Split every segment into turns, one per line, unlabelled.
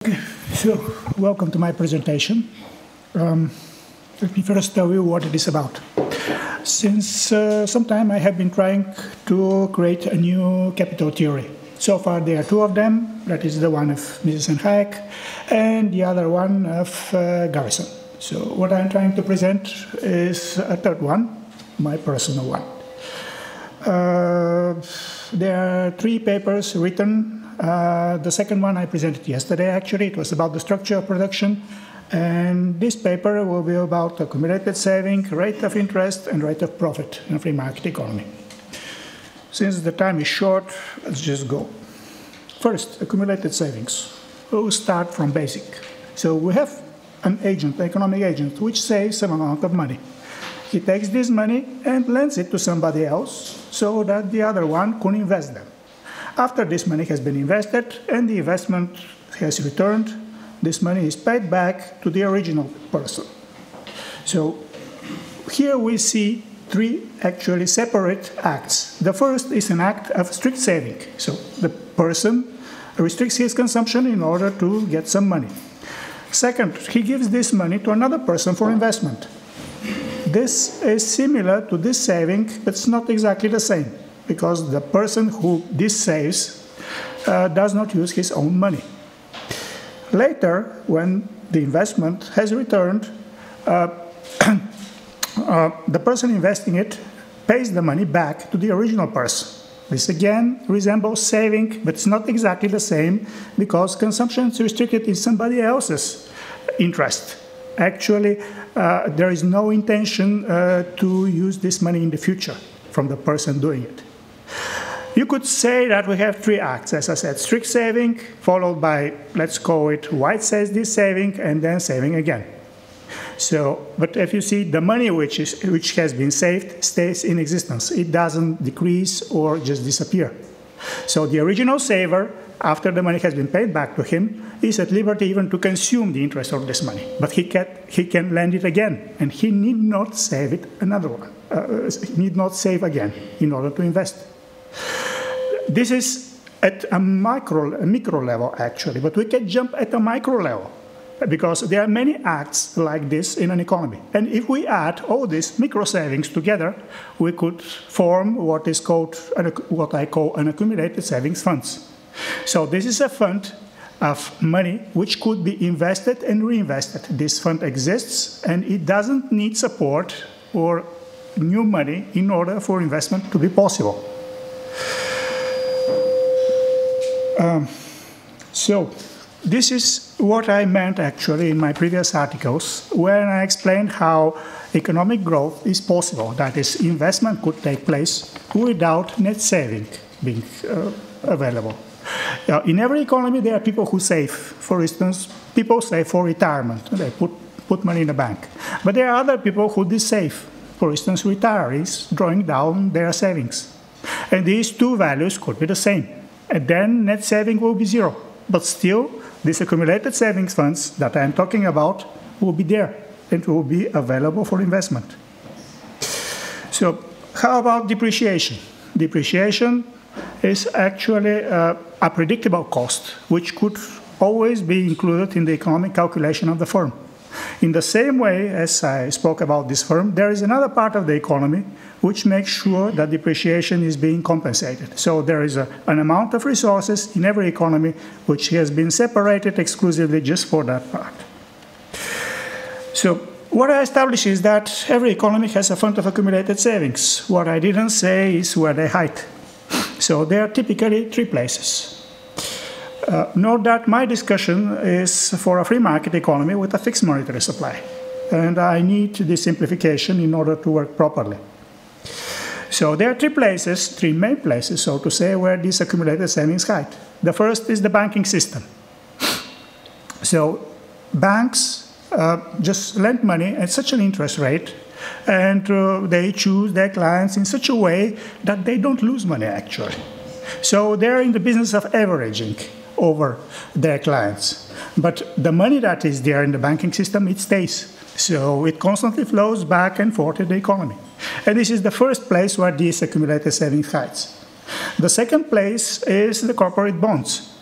Okay, so, welcome to my presentation. Um, let me first tell you what it is about. Since uh, some time, I have been trying to create a new capital theory. So far, there are two of them. That is the one of Mises and Hayek, and the other one of uh, Garrison. So, what I'm trying to present is a third one, my personal one. Uh, there are three papers written uh, the second one I presented yesterday, actually, it was about the structure of production. And this paper will be about accumulated saving, rate of interest, and rate of profit in a free market economy. Since the time is short, let's just go. First, accumulated savings. We'll start from basic. So we have an agent, an economic agent, which saves some amount of money. He takes this money and lends it to somebody else so that the other one can invest them. After this money has been invested and the investment has returned, this money is paid back to the original person. So here we see three actually separate acts. The first is an act of strict saving. So the person restricts his consumption in order to get some money. Second, he gives this money to another person for investment. This is similar to this saving, but it's not exactly the same because the person who this saves uh, does not use his own money. Later, when the investment has returned, uh, uh, the person investing it pays the money back to the original person. This again resembles saving, but it's not exactly the same because consumption is restricted in somebody else's interest. Actually, uh, there is no intention uh, to use this money in the future from the person doing it. You could say that we have three acts, as I said, strict saving, followed by, let's call it White says this saving, and then saving again. So, but if you see, the money which, is, which has been saved stays in existence. It doesn't decrease or just disappear. So the original saver, after the money has been paid back to him, is at liberty even to consume the interest of this money. But he can, he can lend it again, and he need not save it another one, uh, need not save again in order to invest. This is at a micro, a micro level, actually, but we can jump at a micro level because there are many acts like this in an economy. And if we add all these micro savings together, we could form what is called what I call an accumulated savings funds. So this is a fund of money which could be invested and reinvested. This fund exists and it doesn't need support or new money in order for investment to be possible. Um, so, this is what I meant actually in my previous articles when I explained how economic growth is possible. That is, investment could take place without net saving being uh, available. Uh, in every economy, there are people who save. For instance, people save for retirement. They put, put money in the bank. But there are other people who save. For instance, retirees drawing down their savings. And these two values could be the same and then net saving will be zero. But still, these accumulated savings funds that I'm talking about will be there and will be available for investment. So, how about depreciation? Depreciation is actually uh, a predictable cost which could always be included in the economic calculation of the firm. In the same way as I spoke about this firm, there is another part of the economy which makes sure that depreciation is being compensated. So there is a, an amount of resources in every economy which has been separated exclusively just for that part. So what I established is that every economy has a fund of accumulated savings. What I didn't say is where they hide. So there are typically three places. Uh, note that my discussion is for a free market economy with a fixed monetary supply. And I need this simplification in order to work properly. So there are three places, three main places, so to say, where these accumulated savings hide. The first is the banking system. So banks uh, just lend money at such an interest rate, and uh, they choose their clients in such a way that they don't lose money actually. So they're in the business of averaging over their clients. But the money that is there in the banking system, it stays. So it constantly flows back and forth in the economy. And this is the first place where these accumulated savings hides. The second place is the corporate bonds.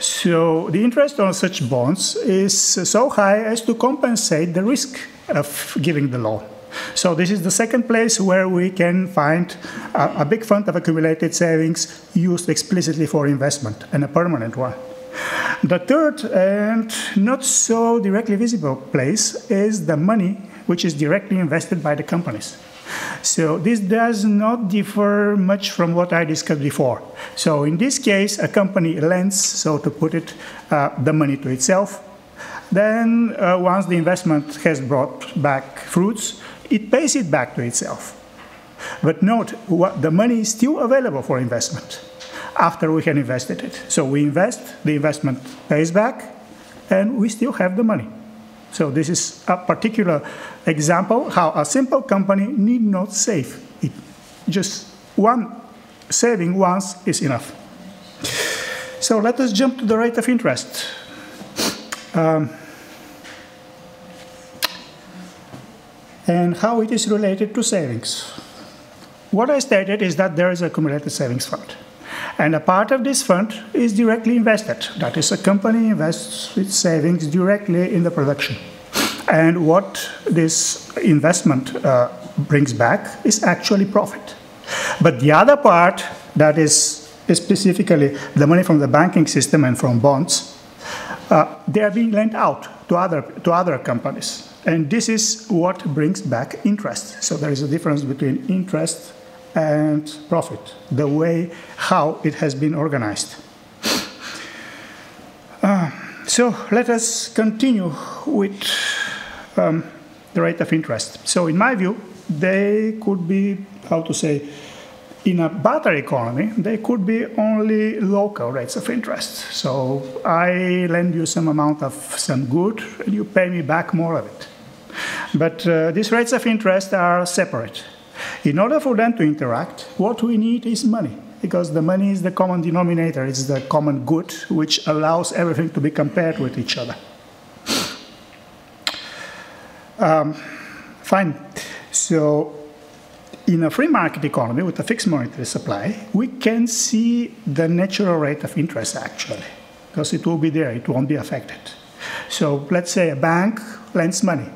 So the interest on such bonds is so high as to compensate the risk of giving the loan. So this is the second place where we can find a, a, big fund of accumulated savings used explicitly for investment and a permanent one. The third and not so directly visible place is the money which is directly invested by the companies. So this does not differ much from what I discussed before. So in this case, a company lends, so to put it, uh, the money to itself. Then uh, once the investment has brought back fruits, it pays it back to itself. But note, what, the money is still available for investment after we have invested it. So we invest, the investment pays back, and we still have the money. So this is a particular example how a simple company need not save it. Just one saving once is enough. So let us jump to the rate of interest. Um, and how it is related to savings. What I stated is that there is a cumulative savings fund. And a part of this fund is directly invested. That is, a company invests its savings directly in the production. And what this investment uh, brings back is actually profit. But the other part, that is specifically the money from the banking system and from bonds, uh, they are being lent out to other, to other companies. And this is what brings back interest. So there is a difference between interest and profit, the way how it has been organized. Uh, so let us continue with um, the rate of interest. So in my view, they could be, how to say, in a barter economy, they could be only local rates of interest. So I lend you some amount of some good, and you pay me back more of it. But uh, these rates of interest are separate. In order for them to interact, what we need is money, because the money is the common denominator, it's the common good which allows everything to be compared with each other. Um, fine. So, in a free market economy with a fixed monetary supply, we can see the natural rate of interest actually, because it will be there, it won't be affected. So, let's say a bank lends money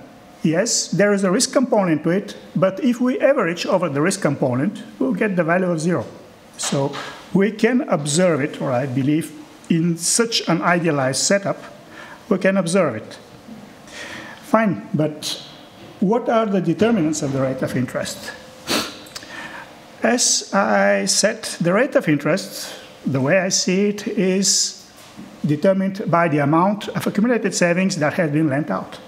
Yes, there is a risk component to it, but if we average over the risk component, we'll get the value of zero. So we can observe it, or I believe in such an idealized setup, we can observe it. Fine, but what are the determinants of the rate of interest? As I said, the rate of interest, the way I see it, is determined by the amount of accumulated savings that have been lent out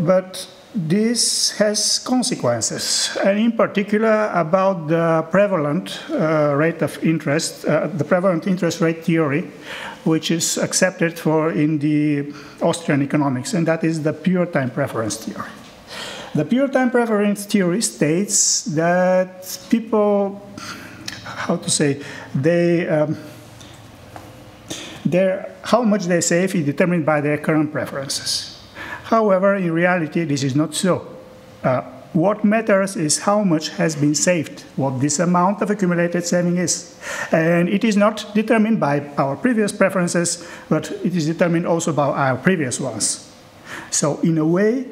but this has consequences, and in particular about the prevalent uh, rate of interest, uh, the prevalent interest rate theory, which is accepted for in the Austrian economics, and that is the pure time preference theory. The pure time preference theory states that people, how to say, they, um, how much they save is determined by their current preferences. However, in reality, this is not so. Uh, what matters is how much has been saved, what this amount of accumulated saving is. And it is not determined by our previous preferences, but it is determined also by our previous ones. So, in a way,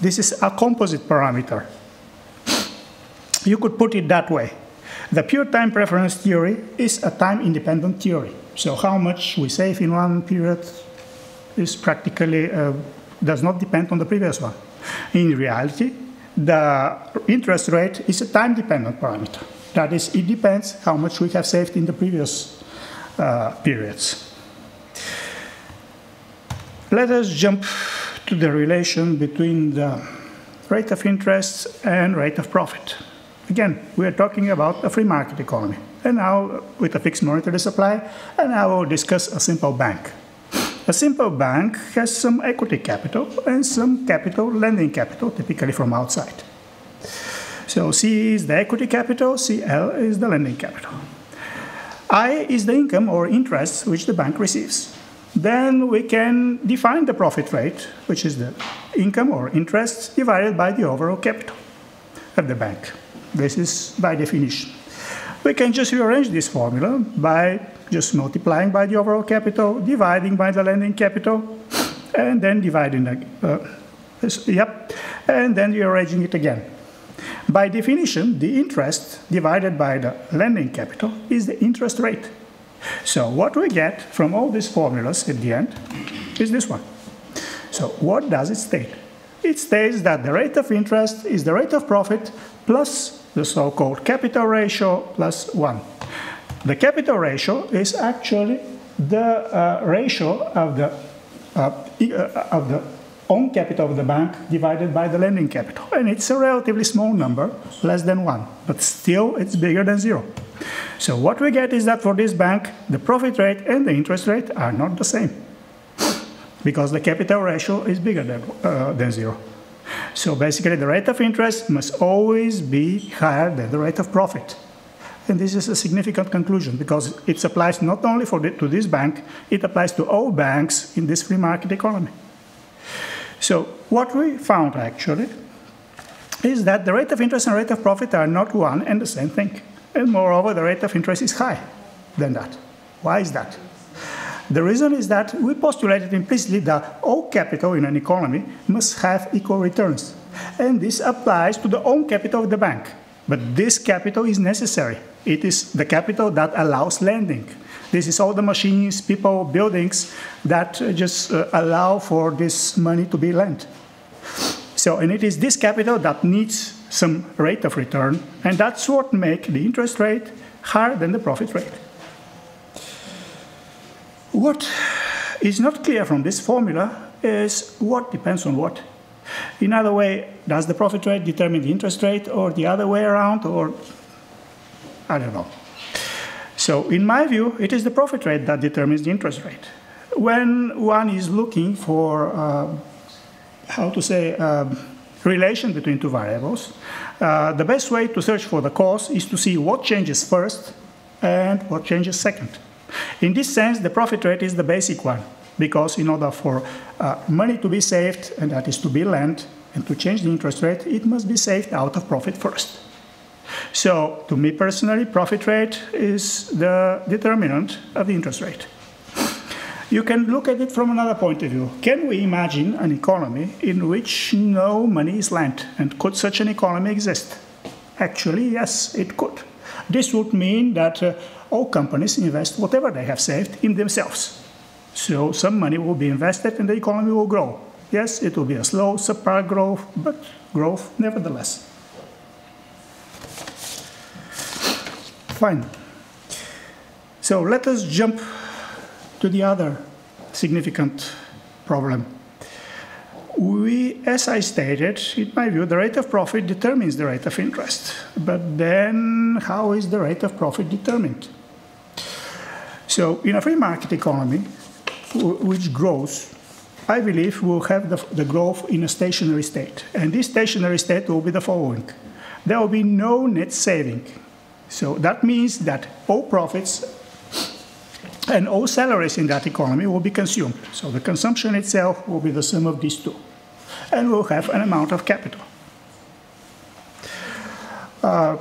this is a composite parameter. You could put it that way. The pure time preference theory is a time independent theory. So, how much we save in one period is practically uh, does not depend on the previous one. In reality, the interest rate is a time-dependent parameter. That is, it depends how much we have saved in the previous uh, periods. Let us jump to the relation between the rate of interest and rate of profit. Again, we are talking about a free market economy. And now, with a fixed monetary supply, and I will discuss a simple bank. A simple bank has some equity capital and some capital, lending capital, typically from outside. So C is the equity capital, CL is the lending capital. I is the income or interest which the bank receives. Then we can define the profit rate, which is the income or interest divided by the overall capital of the bank. This is by definition. We can just rearrange this formula by just multiplying by the overall capital, dividing by the lending capital, and then dividing, uh, yep, and then rearranging it again. By definition, the interest divided by the lending capital is the interest rate. So what we get from all these formulas at the end is this one. So what does it state? It states that the rate of interest is the rate of profit plus the so-called capital ratio plus 1. The capital ratio is actually the uh, ratio of the, uh, uh, of the own capital of the bank divided by the lending capital. And it's a relatively small number, less than 1, but still it's bigger than 0. So what we get is that for this bank, the profit rate and the interest rate are not the same because the capital ratio is bigger than, uh, than 0. So basically, the rate of interest must always be higher than the rate of profit. And this is a significant conclusion because it applies not only for the, to this bank, it applies to all banks in this free market economy. So what we found actually is that the rate of interest and rate of profit are not one and the same thing. And moreover, the rate of interest is higher than that. Why is that? The reason is that we postulated implicitly that all capital in an economy must have equal returns. And this applies to the own capital of the bank. But this capital is necessary. It is the capital that allows lending. This is all the machines, people, buildings that just uh, allow for this money to be lent. So, and it is this capital that needs some rate of return, and that's what makes the interest rate higher than the profit rate. What is not clear from this formula is what depends on what. In other way, does the profit rate determine the interest rate or the other way around or I don't know. So in my view, it is the profit rate that determines the interest rate. When one is looking for, uh, how to say, uh, relation between two variables, uh, the best way to search for the cause is to see what changes first and what changes second. In this sense, the profit rate is the basic one, because in order for uh, money to be saved, and that is to be lent, and to change the interest rate, it must be saved out of profit first. So, to me personally, profit rate is the determinant of the interest rate. You can look at it from another point of view. Can we imagine an economy in which no money is lent? And could such an economy exist? Actually, yes, it could. This would mean that uh, all companies invest whatever they have saved in themselves. So some money will be invested and the economy will grow. Yes, it will be a slow, subpar growth, but growth nevertheless. Fine. So let us jump to the other significant problem. We, as I stated, in my view, the rate of profit determines the rate of interest. But then, how is the rate of profit determined? So, in a free market economy, which grows, I believe we'll have the, the growth in a stationary state. And this stationary state will be the following there will be no net saving. So that means that all profits and all salaries in that economy will be consumed. So the consumption itself will be the sum of these two. And we'll have an amount of capital. Uh,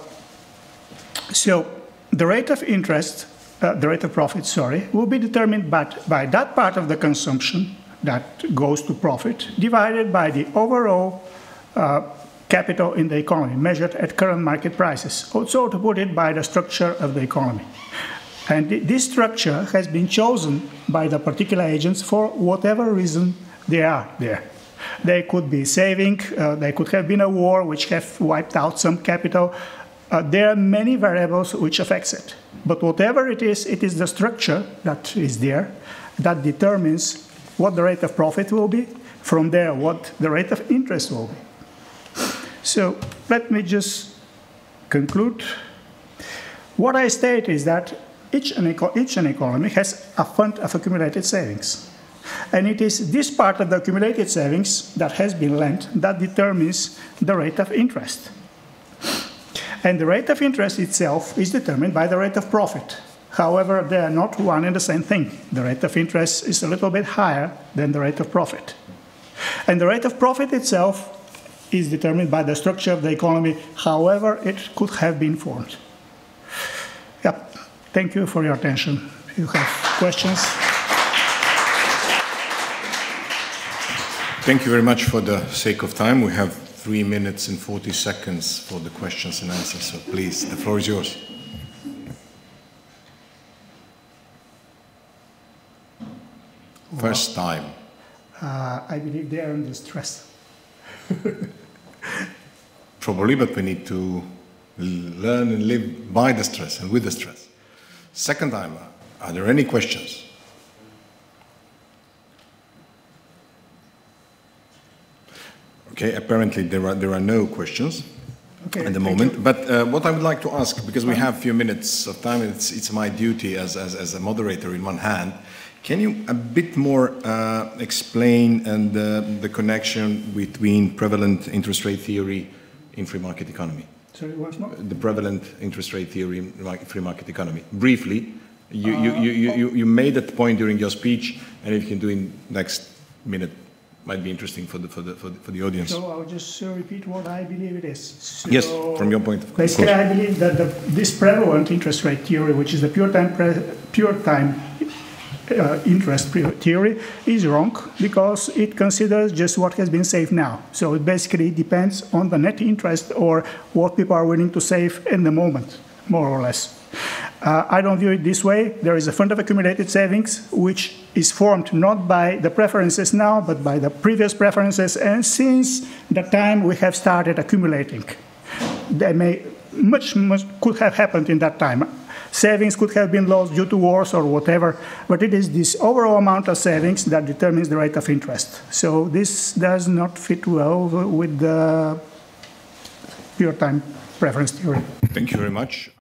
so the rate of interest, uh, the rate of profit, sorry, will be determined by, by that part of the consumption that goes to profit divided by the overall uh, capital in the economy measured at current market prices. Also to put it by the structure of the economy. And this structure has been chosen by the particular agents for whatever reason they are there. They could be saving, uh, there could have been a war which have wiped out some capital. Uh, there are many variables which affects it. But whatever it is, it is the structure that is there that determines what the rate of profit will be, from there what the rate of interest will be. So let me just conclude. What I state is that each, each an economy has a fund of accumulated savings. And it is this part of the accumulated savings that has been lent that determines the rate of interest. And the rate of interest itself is determined by the rate of profit. However, they are not one and the same thing. The rate of interest is a little bit higher than the rate of profit. And the rate of profit itself is determined by the structure of the economy, however it could have been formed. Thank you for your attention. If you have questions.
Thank you very much for the sake of time. We have three minutes and 40 seconds for the questions and answers. So please, the floor is yours. First time.
Uh, I believe they are under stress.
Probably, but we need to learn and live by the stress and with the stress. Second time, are there any questions? Okay, apparently there are, there are no questions
Okay,
at the moment. But uh, what I would like to ask, because we have a few minutes of time, it's, it's my duty as, as, as a moderator in one hand. Can you a bit more uh, explain and uh, the connection between prevalent interest rate theory in free market economy?
Sorry, once more.
The prevalent interest rate theory in free market economy. Briefly, you, you, you, you, you- you made that point during your speech, and if you can do in next minute, might be interesting for the, for the, for the, for the audience.
So I'll just uh, repeat what I believe it is.
yes, from your point of view.
Basically, I believe that the, this prevalent interest rate theory, which is the pure time, pre, pure time uh, interest theory, is wrong because it considers just what has been saved now. So it basically depends on the net interest or what people are willing to save in the moment, more or less. Uh, I don't view it this way. There is a fund of accumulated savings which is formed not by the preferences now, but by the previous preferences, and since the time we have started accumulating there may much, much could have happened in that time. Savings could have been lost due to wars or whatever, but it is this overall amount of savings that determines the rate of interest. So this does not fit well with the pure time preference theory.
Thank you very much.